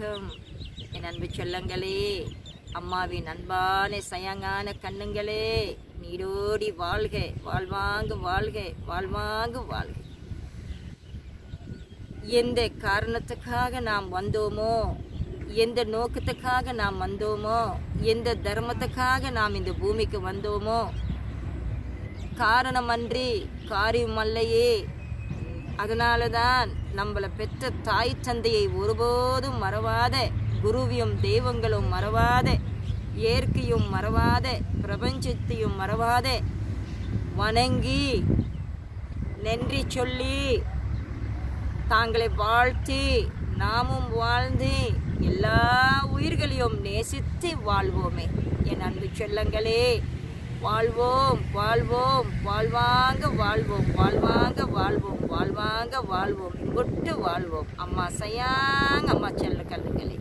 வலைக்கும் என் அன்பு சொல்லங்களே அம்மாவின் அன்பான சயங்கான கண்ணுங்களே நீடோடி வாழ்க வாழ்வாங்க வாழ்க வாழ்வாங்க வாழ்க. எந்த காரணத்துக்காக நாம் வந்தோமோ எந்த நோக்கத்துக்காக நாம் வந்தோமோ எந்த தர்மத்துக்காக நாம் இந்த பூமிக்கு வந்தோமோ காரணமன்றி காரியமல்லையே அதனால தான் நம்மளை பெற்ற தாய் தந்தையை ஒருபோதும் மறவாத குருவியும் தெய்வங்களும் மறவாத இயற்கையும் மறவாத பிரபஞ்சத்தையும் மறவாத. வணங்கி நன்றி சொல்லி தாங்களை வாழ்த்தி நாமும் வாழ்ந்து எல்லா உயிர்களையும் நேசித்து வாழ்வோமே. என் அன்பு செல்லங்களே. வாழ்வோம் வாழ்வோம் வாழ்வாங்க வாழ்வோம் வாழ்வாங்க வாழ்வோம் வாழ்வாங்க வாழ்வோம். இங்குட்டு வாழ்வோம். அம்மா சையாங்க அம்மா செல்ல கல்லுங்களே